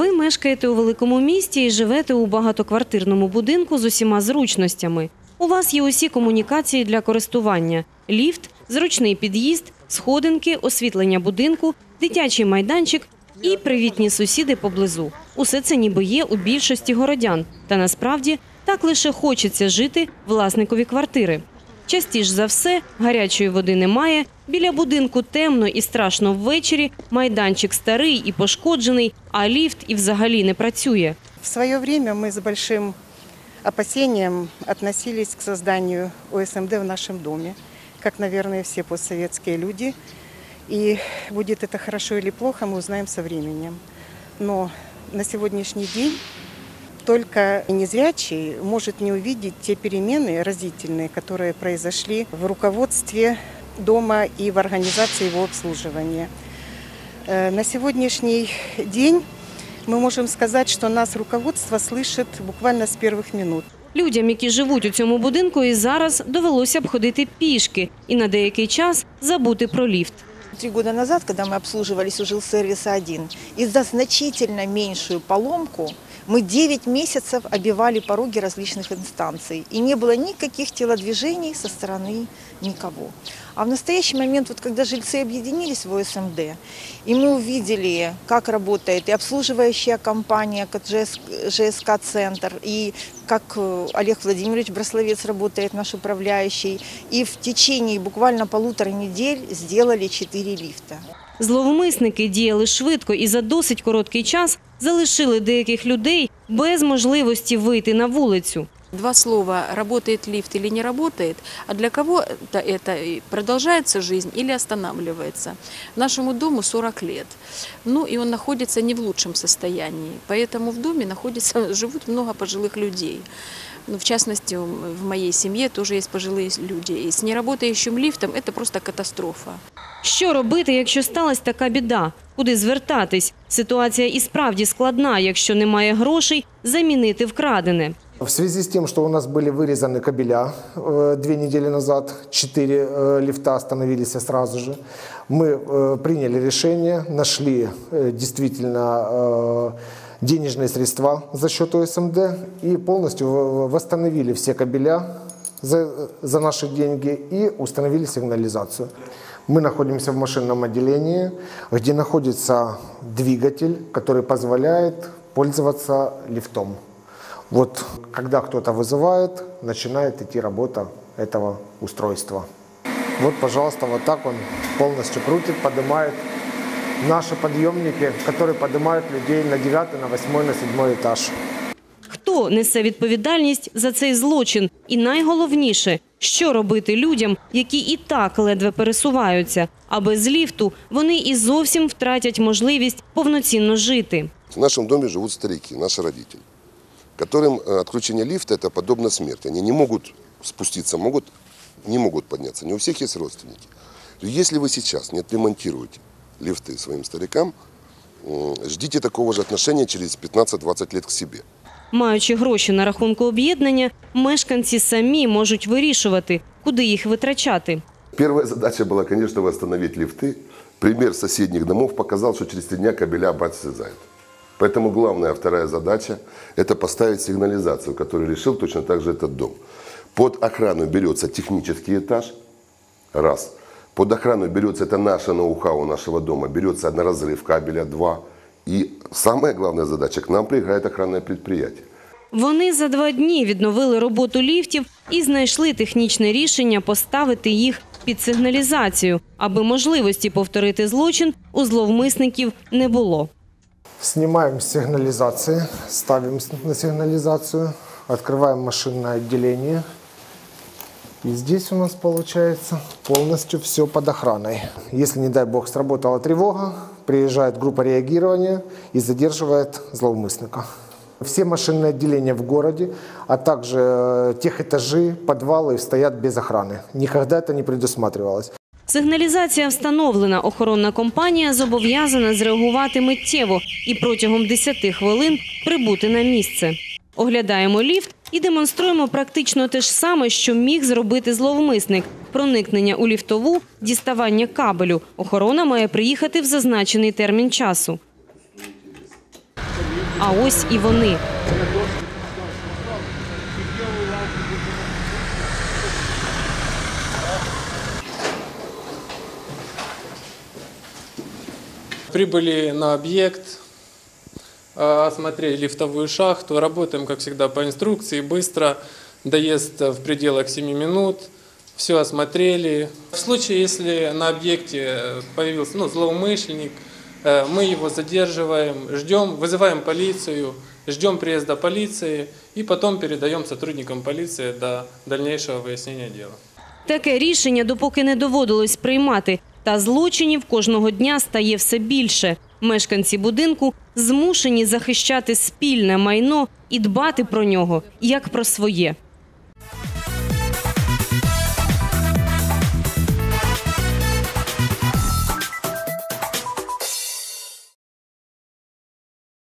Ви мешкаєте у великому місті і живете у багатоквартирному будинку з усіма зручностями. У вас є усі комунікації для користування: ліфт, зручний під'їзд, сходинки, освітлення будинку, дитячий майданчик і привітні сусіди поблизу. Усе це ніби є у більшості городян. Та насправді так лише хочеться жити власникові квартири. Частіше за все, гарячої води немає. Біля будинку темно і страшно ввечері. Майданчик старий і пошкоджений, а ліфт і взагалі не працює. В свое время мы с большим опасением относились к созданию ОСМД в нашем доме, как, наверное, все постсоветские люди. И будет это хорошо или плохо, мы узнаем со временем. Но на сегодняшний день только незрячий может не увидеть те перемены разительные, которые произошли в руководстве дома и в организации его обслуживания. Э, На сегодняшний день мы можем сказать, что нас руководство слышит буквально с первых минут. Людям, які живуть у цьому будинку, і зараз довелося б ходити пішки і на деякий час забути про ліфт. Три года назад, когда мы обслуживались у жилсервиса 1, из-за значительно меньшую поломку мы 9 месяцев обивали пороги различных инстанций. И не было никаких телодвижений со стороны никого. А в настоящий момент, вот когда жильцы объединились в ОСМД, и мы увидели, как работает и обслуживающая компания, как ЖСК-центр, и как э, Олег Владимирович Брасловец работает, наш управляющий, и в течение буквально полутора недель сделали 4 лифта. Зловмисники діяли швидко і за досить короткий час залишили деяких людей без можливості вийти на вулицю. Два слова «работает лифт» или «не работает», а для кого-то это и продолжается жизнь или останавливается. Нашему дому 40 лет, ну и он находится не в лучшем состоянии, поэтому в доме находится, живут много пожилых людей. Ну, в частности, в моей семье тоже есть пожилые люди. И с неработающим лифтом это просто катастрофа. Що робити, якщо сталася така біда? Куди звертатись? Ситуація і справді складна, якщо немає грошей замінити вкрадене. В связи с тем, что у нас были вырезаны кабеля э, две недели назад, четыре э, лифта остановились сразу же, мы э, приняли решение, нашли э, действительно э, денежные средства за счет ОСМД и полностью в- восстановили все кабеля за, за наши деньги и установили сигнализацию. Мы находимся в машинном отделении, где находится двигатель, который позволяет пользоваться лифтом. Вот когда кто-то вызывает, начинает идти работа этого устройства. Вот, пожалуйста, вот так он полностью крутит, поднимает наши подъемники, которые поднимают людей на 9, на 8, на 7 этаж. Хто несе відповідальність за цей злочин? І найголовніше, що робити людям, які і так ледве пересуваються, а без ліфту вони і зовсім втратять можливість повноцінно жити. В нашем доме живут старики, наши родители, которым э, отключение лифта это подобно смерти. Они не могут спуститься, могут, не могут подняться. Не у всех есть родственники. Если вы сейчас не отремонтируете лифты своим старикам, м, ждите такого же отношения через 15-20 лет к себе. Маючи гроші на рахунку об'єднання, мешканці самі можуть вирішувати, куди їх витрачати. Первая задача была, конечно, восстановить лифты. Пример соседних домов показал, что через три дня кабеля брать слезают. Поэтому главная вторая задача – это поставить сигнализацию, которую решил точно так же этот дом. Под охрану берется технический этаж, раз. Под охрану берется, это наше ноу-хау нашего дома, берется на разрыв кабеля, два. И самая главная задача – к нам приезжает охранное предприятие. Вони за два дні відновили роботу ліфтів і знайшли технічне рішення поставити їх під сигналізацію, аби можливості повторити злочин у зловмисників не було. Снимаем с сигнализации, ставим на сигнализацию, открываем машинное отделение. И здесь у нас получается полностью все под охраной. Если, не дай бог, сработала тревога, приезжает группа реагирования и задерживает злоумышленника. Все машинные отделения в городе, а также э, тех этажи, подвалы стоят без охраны. Никогда это не предусматривалось. Сигналізація встановлена. Охоронна компанія зобов'язана зреагувати миттєво і протягом 10 хвилин прибути на місце. Оглядаємо ліфт і демонструємо практично те ж саме, що міг зробити зловмисник: проникнення у ліфтову, діставання кабелю. Охорона має приїхати в зазначений термін часу. А ось і вони. Прибыли на объект, э, осмотрели лифтовую шахту. Работаем, как всегда, по инструкции, быстро. Доезд в пределах 7 минут. Все осмотрели. В случае, если на объекте появился ну, злоумышленник, э, мы его задерживаем, ждем, вызываем полицию, ждем приезда полиции и потом передаем сотрудникам полиции до дальнейшего выяснения дела. Таке рішення допоки не доводилось приймати. Та злочинів кожного дня стає все більше. Мешканці будинку змушені захищати спільне майно і дбати про нього як про своє.